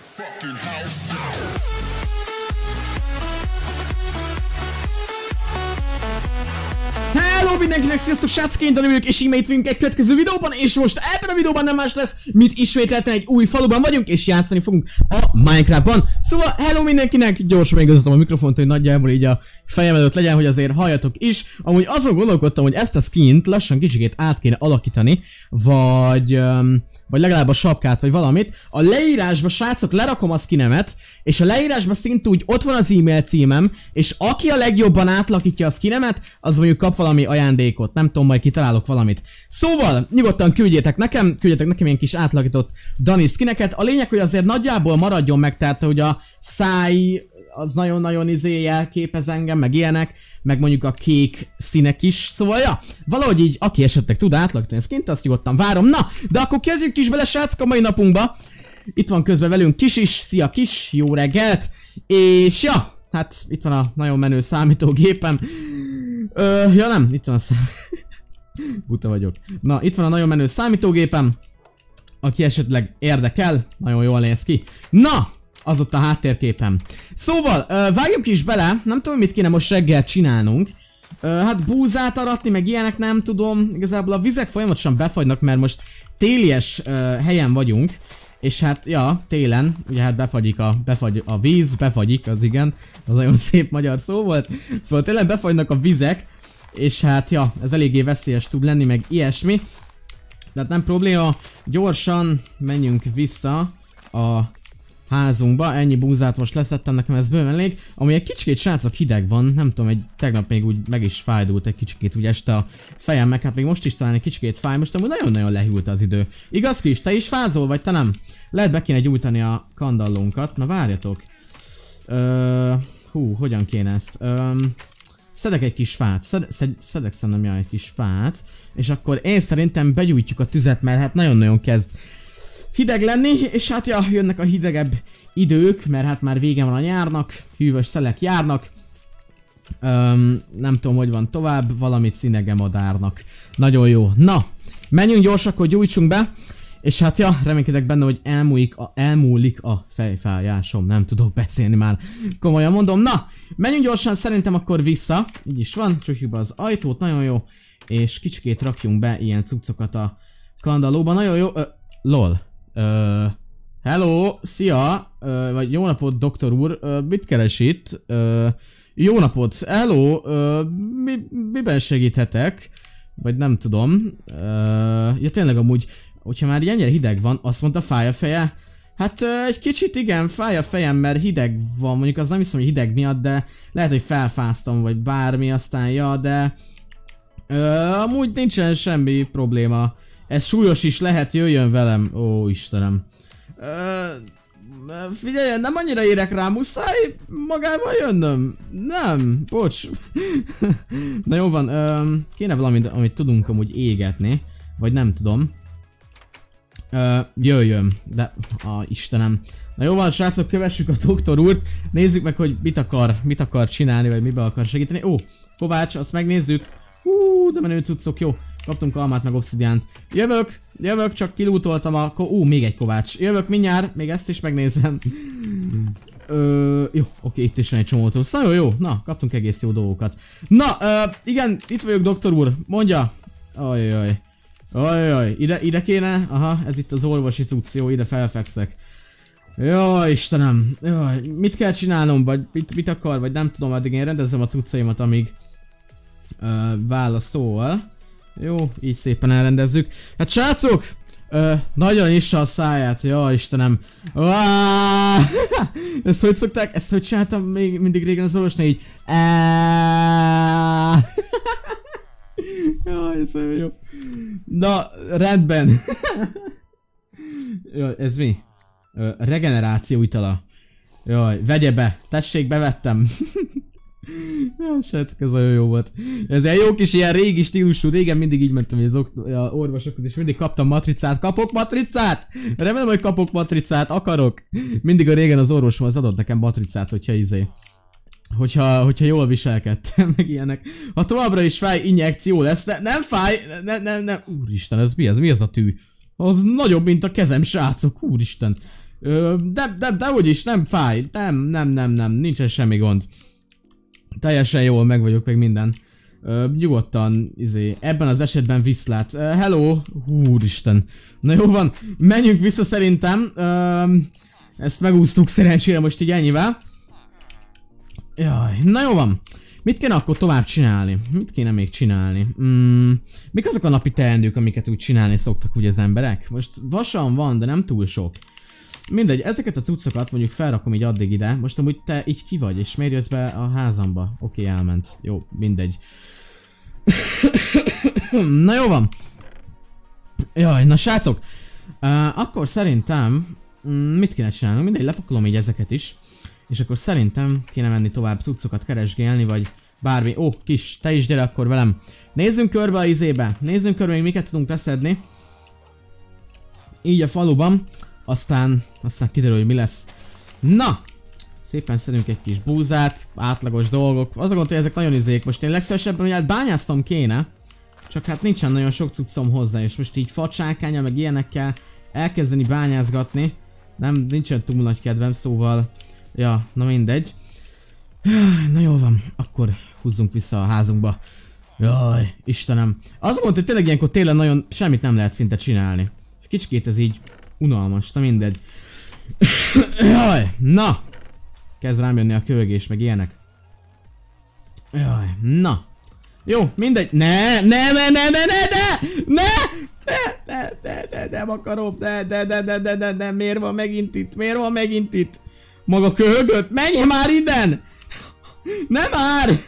fucking house down. Mindenkinek, sziasztok, srácok, én Dani vagyok, és ismét vagyunk egy következő videóban, és most ebben a videóban nem más lesz, mint ismételten egy új faluban vagyunk, és játszani fogunk a Minecraftban. Szóval, hello mindenkinek, gyorsan megigazítom a mikrofont, hogy nagyjából így a fejem előtt legyen, hogy azért halljatok is. Amúgy azon gondolkodtam, hogy ezt a skint lassan kicsikét át kéne alakítani, vagy, vagy legalább a sapkát, vagy valamit. A leírásba, srácok, lerakom a skinemet, és a leírásban szintúgy ott van az e-mail címem, és aki a legjobban átlakítja a skinemet, az mondjuk kap valami ajándékot. Nem tudom, majd kitalálok valamit. Szóval, nyugodtan küldjétek nekem, küldjetek nekem ilyen kis átlakított Dani skineket. A lényeg, hogy azért nagyjából maradjon meg, tehát hogy a száj az nagyon-nagyon izé jelképez engem, meg ilyenek, meg mondjuk a kék színek is, szóval ja, valahogy így, aki esetleg tud átlakítani a skint, azt nyugodtan várom. Na, de akkor kezdjük is bele, srácok, a mai napunkba. Itt van közben velünk Kis is, szia Kis, jó reggelt, és ja, hát itt van a nagyon menő számítógépem. Ö, ja nem, itt van a szám... Buta vagyok. Na, itt van a nagyon menő számítógépem, aki esetleg érdekel, nagyon jól néz ki. Na, az ott a háttérképem. Szóval, ö, vágjunk is bele, nem tudom mit kéne most reggel csinálnunk. Ö, hát búzát aratni, meg ilyenek nem tudom. Igazából a vizek folyamatosan befagynak, mert most télies ö, helyen vagyunk. És hát, ja, télen, ugye hát befagyik a, befagy a víz, befagyik, az igen, az nagyon szép magyar szó volt. Szóval télen befagynak a vizek, és hát, ja, ez eléggé veszélyes tud lenni, meg ilyesmi. De hát nem probléma, gyorsan menjünk vissza a házunkba, ennyi búzát most leszettem, nekem ez bőven elég. Ami egy kicsikét srácok hideg van, nem tudom, egy tegnap még úgy meg is fájdult egy kicsikét úgy este a fejem, meg hát még most is talán egy kicsikét fáj, most amúgy nagyon-nagyon lehűlt az idő. Igaz Kis, te is fázol, vagy te nem? Lehet be kéne gyújtani a kandallónkat, na várjatok. Ö, hú, hogyan kéne ezt? Ö, szedek egy kis fát, szed, szed, szedek szerintem ja, egy kis fát, és akkor én szerintem begyújtjuk a tüzet, mert hát nagyon-nagyon kezd hideg lenni, és hát ja, jönnek a hidegebb idők, mert hát már vége van a nyárnak, hűvös szelek járnak. Öm, nem tudom, hogy van tovább, valamit színegemadárnak. Nagyon jó. Na, menjünk gyorsan, akkor gyújtsunk be. És hát ja, reménykedek benne, hogy elmúlik a, elmúlik a fejfájásom, nem tudok beszélni már. Komolyan mondom, na, menjünk gyorsan, szerintem akkor vissza. Így is van, csukjuk be az ajtót, nagyon jó. És kicsikét rakjunk be ilyen cuccokat a kandallóba, nagyon jó. Ö, lol. Ö, hello, szia, ö, vagy jó napot, doktor úr, ö, mit keres itt? Ö, jó napot, hello, ö, mi, miben segíthetek? Vagy nem tudom. Ö, ja tényleg amúgy, hogyha már ennyire hideg van, azt mondta fáj a feje? Hát ö, egy kicsit igen, fáj a fejem, mert hideg van, mondjuk az nem hiszem, hogy hideg miatt, de lehet, hogy felfáztam, vagy bármi, aztán ja, de... Ö, amúgy nincsen semmi probléma. Ez súlyos is lehet, jöjjön velem. Ó, Istenem. Ö, figyelj, nem annyira érek rá, muszáj magával jönnöm. Nem, bocs. Na jó van, ö, kéne valamit, amit tudunk amúgy égetni. Vagy nem tudom. Ö, jöjjön, de, a Istenem. Na jó van, srácok, kövessük a doktor úrt. Nézzük meg, hogy mit akar, mit akar csinálni, vagy mibe akar segíteni. Ó, Kovács, azt megnézzük. Hú, de menő cuccok, jó. Kaptunk almát meg obszidiánt. Jövök, jövök, csak kilútoltam a... Ko Ú, még egy kovács. Jövök mindjárt, még ezt is megnézem. Ö, jó, oké, itt is van egy csomó cucc. Nagyon jó, na, kaptunk egész jó dolgokat. Na, ö, igen, itt vagyok, doktor úr. Mondja. Ajajaj. Ajajaj, ide, ide kéne? Aha, ez itt az orvosi cucc, jó, ide felfekszek. Jó, Istenem. Jaj, mit kell csinálnom, vagy mit, mit akar, vagy nem tudom, addig én rendezem a cuccaimat, amíg ö, válaszol. Jó, így szépen elrendezzük. Hát srácok! Ö, nagyon nyissa a száját, jó Istenem. Uá! Ezt hogy szokták? Ezt hogy csináltam még mindig régen az orvosnál így? Jaj, ez nagyon jó. Na, rendben. Jó, ez mi? Ö, regeneráció itala. Jaj, vegye be. Tessék, bevettem. Srácok, ez nagyon jó volt. Ez egy jó kis ilyen régi stílusú, régen mindig így mentem, hogy az a orvosokhoz, és mindig kaptam matricát. Kapok matricát? Remélem, hogy kapok matricát, akarok. Mindig a régen az orvosom az adott nekem matricát, hogyha izé. Hogyha, hogyha jól viselkedtem, meg ilyenek. Ha továbbra is fáj, injekció lesz, ne, nem fáj, ne, ne, ne, úristen, ez mi ez? Mi ez a tű? Az nagyobb, mint a kezem, srácok, úristen. Ö, de, de, de úgyis nem fáj. Nem, nem, nem, nem. Nincsen semmi gond. Teljesen jól meg vagyok meg minden. Ö, nyugodtan, izé, ebben az esetben viszlát. Ö, hello! Úristen. Na jó van, menjünk vissza szerintem. Ö, ezt megúsztuk szerencsére most így ennyivel. Jaj, na jó van. Mit kéne akkor tovább csinálni? Mit kéne még csinálni? Mm, mik azok a napi teendők, amiket úgy csinálni szoktak ugye az emberek? Most vasan van, de nem túl sok. Mindegy, ezeket a cuccokat mondjuk felrakom így addig ide. Most amúgy te így ki vagy, és miért jössz be a házamba? Oké, okay, elment. Jó, mindegy. na jó van. Jaj, na srácok. Uh, akkor szerintem mm, mit kéne csinálnunk? Mindegy, lepakolom így ezeket is. És akkor szerintem kéne menni tovább cuccokat keresgélni, vagy bármi. Ó, kis, te is gyere akkor velem. Nézzünk körbe a izébe. Nézzünk körbe, még miket tudunk leszedni. Így a faluban. Aztán, aztán kiderül, hogy mi lesz. Na! Szépen szedünk egy kis búzát, átlagos dolgok. Az a gond, hogy ezek nagyon izék. Most én legszívesebben, hogy hát bányásztom kéne. Csak hát nincsen nagyon sok cuccom hozzá, és most így facsákánya, meg ilyenekkel elkezdeni bányázgatni. Nem, nincsen túl nagy kedvem, szóval... Ja, na mindegy. Na jó van, akkor húzzunk vissza a házunkba. Jaj, Istenem. Az mondta, hogy tényleg ilyenkor télen nagyon semmit nem lehet szinte csinálni. Kicsikét ez így unalmas, na mindegy. Jaj, na! Kezd rám jönni a kövegés, meg ilyenek. Jaj, na. Jó, mindegy. Ne, ne, ne, ne, ne, ne, ne, ne, ne, ne, ne, ne, nem akarom, ne, ne, ne, ne, ne, ne, ne, miért van megint itt, miért van megint itt? Maga köhögött, menj már innen! Nem már!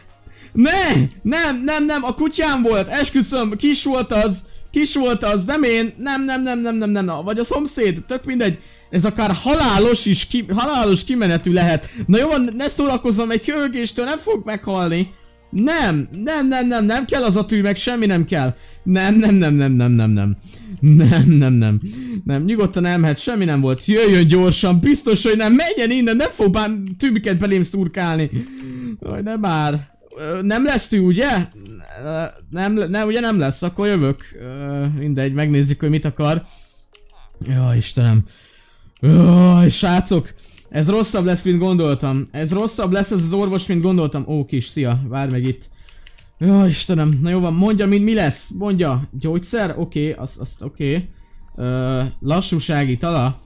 Ne! Nem, nem, nem, a kutyám volt, esküszöm, kis volt az, kis volt az, nem én, nem, nem, nem, nem, nem, nem, vagy a szomszéd, tök mindegy. Ez akár halálos is, ki, halálos kimenetű lehet. Na jó van, ne szórakozzam, egy köhögéstől nem fog meghalni. Nem, nem, nem, nem, nem kell az a tű, meg semmi nem kell. Nem, nem, nem, nem, nem, nem, nem. Nem, nem, nem. Nem, nyugodtan elmehet, semmi nem volt. Jöjjön gyorsan, biztos, hogy nem. Menjen innen, nem fog már tűmiket belém szurkálni. Aj, nem már. Nem lesz tű, ugye? Nem, nem, ugye nem lesz, akkor jövök. Mindegy, megnézzük, hogy mit akar. Jaj, Istenem. Jaj, srácok. Ez rosszabb lesz, mint gondoltam. Ez rosszabb lesz ez az orvos, mint gondoltam. Ó, kis, szia, várj meg itt. Jó, Istenem, na jó van, mondja, mint mi lesz, mondja. Gyógyszer? Oké, okay, azt, azt oké. Okay. lassúsági tala.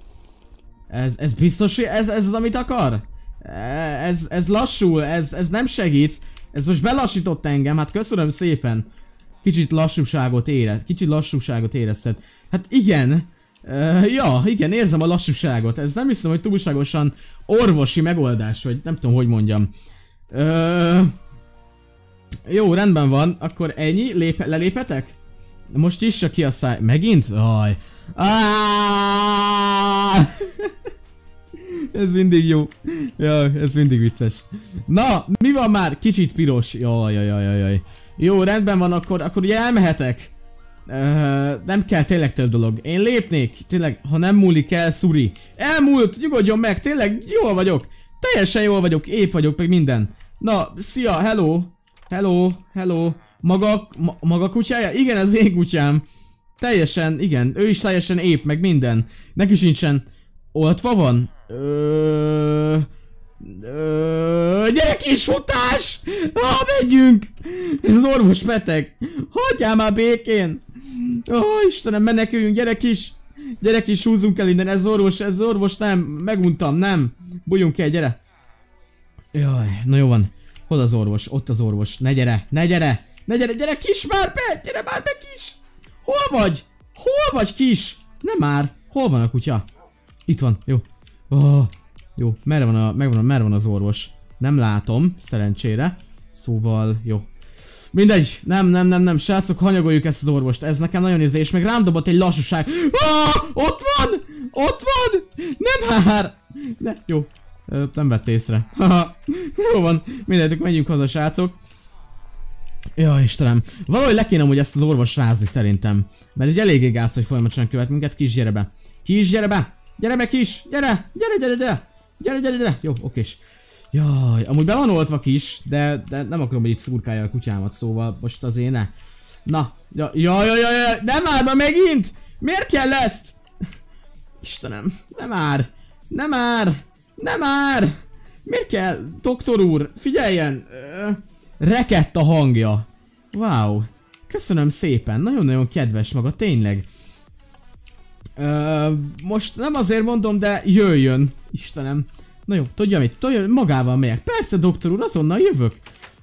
Ez, ez biztos, ez, ez az, amit akar? Ez, ez lassul, ez, ez nem segít. Ez most belassított engem, hát köszönöm szépen. Kicsit lassúságot érez, kicsit lassúságot érezted. Hát igen. Uh, ja, igen, érzem a lassúságot. Ez nem hiszem, hogy túlságosan orvosi megoldás, vagy nem tudom, hogy mondjam. Uh, jó, rendben van, akkor ennyi, Lép lelépetek? Most is ki a száj. Megint? Aj. Ez mindig jó. Ja, ez mindig vicces. Na, mi van már? Kicsit piros. Jaj, jaj, jaj, jaj. Jó, rendben van, akkor, akkor ugye elmehetek. Uh, nem kell tényleg több dolog. Én lépnék, tényleg, ha nem múlik el, szuri. Elmúlt, nyugodjon meg, tényleg jól vagyok. Teljesen jól vagyok, épp vagyok, meg minden. Na, szia, hello. Hello, hello. Maga, ma, maga kutyája? Igen, ez én kutyám. Teljesen, igen, ő is teljesen épp, meg minden. Neki sincsen oltva van? Ö... Ö... Gyerek is futás! Ha, megyünk! Ez az orvos beteg. Hagyjál már békén! Ó, oh, Istenem, meneküljünk, gyerek is! Gyerek is, húzzunk el innen, ez orvos, ez orvos, nem, meguntam, nem. Bújjunk el, gyere. Jaj, na jó van. Hol az orvos? Ott az orvos. Ne gyere, ne gyere! Ne gyere, gyere kis már be! Gyere már be kis! Hol vagy? Hol vagy kis? Nem már. Hol van a kutya? Itt van, jó. Oh, jó, merre van, a, megvan, merre van az orvos? Nem látom, szerencsére. Szóval, jó. Mindegy, nem, nem, nem, nem, srácok, hanyagoljuk ezt az orvost, ez nekem nagyon izé, és meg rám dobott egy lassúság. Ah, ott van! Ott van! Nem már! Ne, jó, nem vett észre. Jó van, mindegy, menjünk haza, srácok. Ja, Istenem. Valahogy le kéne hogy ezt az orvos rázni szerintem. Mert egy eléggé gáz, hogy folyamatosan követ minket. Kis, gyere be. Kis, be. Gyere be, kis. Gyere. Gyere, gyere, gyere. Gyere, gyere, gyere. Jó, okés. Jaj, amúgy be van oltva kis, de, de nem akarom, hogy itt szurkálja a kutyámat, szóval most az ne. Na, ja, ja, ja, ja, ja. nem már, ma megint! Miért kell ezt? Istenem, nem már. Nem már! Nem már! Miért kell? Doktor úr, figyeljen! Ö, rekett a hangja. Wow. Köszönöm szépen, nagyon-nagyon kedves maga, tényleg. Most nem azért mondom, de jöjjön, Istenem. Na jó, tudja mit? Tudja, magával megyek. Persze, doktor úr, azonnal jövök.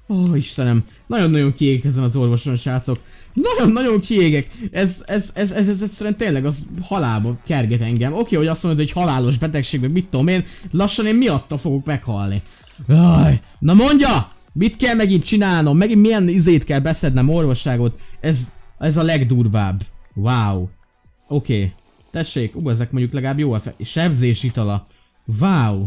Ó, Istenem. Nagyon-nagyon kiégek ezen az orvoson, srácok. Nagyon-nagyon kiégek. Ez, ez, ez, ez, ez egyszerűen tényleg az halálba kerget engem. Oké, hogy azt mondod, hogy halálos betegség, mit tudom én, lassan én miatta fogok meghalni. Jaj, na mondja! Mit kell megint csinálnom? Megint milyen izét kell beszednem, orvosságot? Ez, ez a legdurvább. Wow. Oké. Okay. Tessék, ú, ezek mondjuk legalább jó a fe... Sebzés itala. Wow.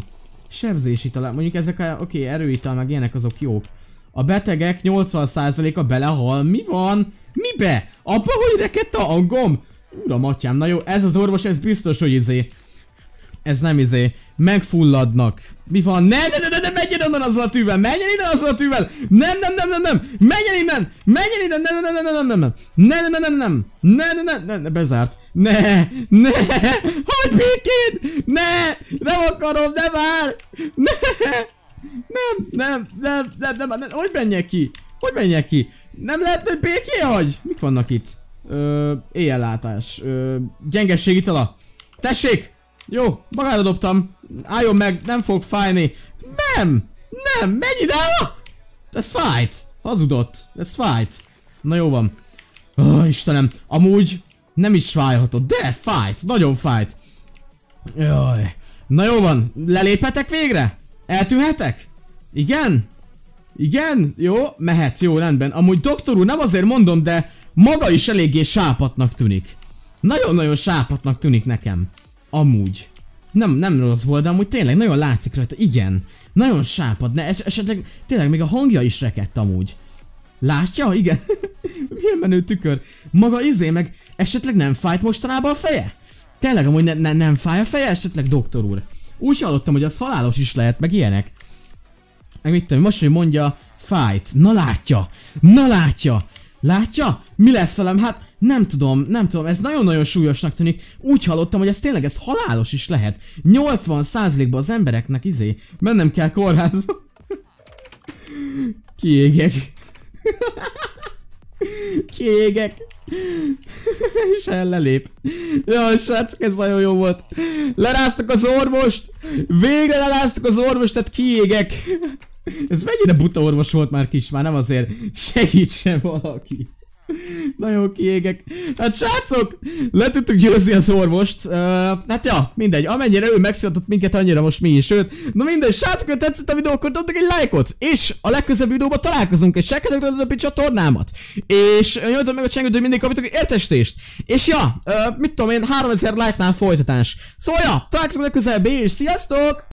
Sebzés itala. Mondjuk ezek a, oké, okay, erőital meg ilyenek azok jók. A betegek 80%-a belehal. Mi van? Mibe? Abba, hogy rekett a hangom? Uram, atyám, na jó, ez az orvos, ez biztos, hogy izé. Ez nem izé. Megfulladnak. Mi van? Ne, ne, ne, ne, ne, menjen onnan azzal a tűvel! Menjen innen azzal a tűvel! Nem, nem, nem, nem, nem! Menjen innen! Menjen innen! Nem, nem, nem, nem, nem, nem, nem, nem, nem, nem, nem, ne, ne, ne, ne, ne, bezárt. Ne, ne, hogy békén! Ne, nem akarom, ne vár! Ne, nem, nem, nem, nem, nem, nem, hogy menjek ki? Hogy menjek ki? Nem lehet, hogy béké hagy? Mik vannak itt? Ö, éjjellátás. Ö, gyengesség itala. Tessék! Jó, magára dobtam. Álljon meg, nem fog fájni. Nem! Nem! Menj ide! Ez fájt! Hazudott. Ez fájt. Na jó van. Ó, Istenem. Amúgy nem is fájhatott. De fájt. Nagyon fájt. Jaj. Na jó van. Leléphetek végre? Eltűnhetek? Igen? Igen? Jó, mehet, jó, rendben. Amúgy doktor úr, nem azért mondom, de maga is eléggé sápatnak tűnik. Nagyon-nagyon sápatnak tűnik nekem. Amúgy. Nem, nem rossz volt, de amúgy tényleg nagyon látszik rajta. Igen. Nagyon sápad, ne es esetleg tényleg még a hangja is rekett amúgy. Látja? Igen. Milyen menő tükör. Maga izé meg esetleg nem fájt mostanában a feje? Tényleg amúgy ne, ne, nem fáj a feje esetleg, doktor úr? Úgy hallottam, hogy az halálos is lehet, meg ilyenek. Meg mit tudom, most, hogy mondja, fájt. Na látja! Na látja! Látja? Mi lesz velem? Hát nem tudom, nem tudom, ez nagyon-nagyon súlyosnak tűnik. Úgy hallottam, hogy ez tényleg ez halálos is lehet. 80%-ban az embereknek izé, mennem kell kórházba. Kiégek. Kiégek. És ellelép. Jaj, srácok, ez nagyon jó volt. Leráztak az orvost! Végre leráztak az orvost, tehát kiégek. Ez mennyire buta orvos volt már kis, már nem azért segítsen valaki. Nagyon kiégek. Hát srácok, le tudtuk győzni az orvost. Uh, hát ja, mindegy. Amennyire ő megszületett minket, annyira most mi is őt. Na mindegy, srácok, hogy tetszett a videó, akkor dobtak egy lájkot. És a legközelebbi videóban találkozunk, és sekkedek a csatornámat. És nyomjatok meg a csengőt, hogy mindig kapjatok értestést. És ja, uh, mit tudom én, 3000 like-nál folytatás. Szóval ja, találkozunk legközelebb, és sziasztok!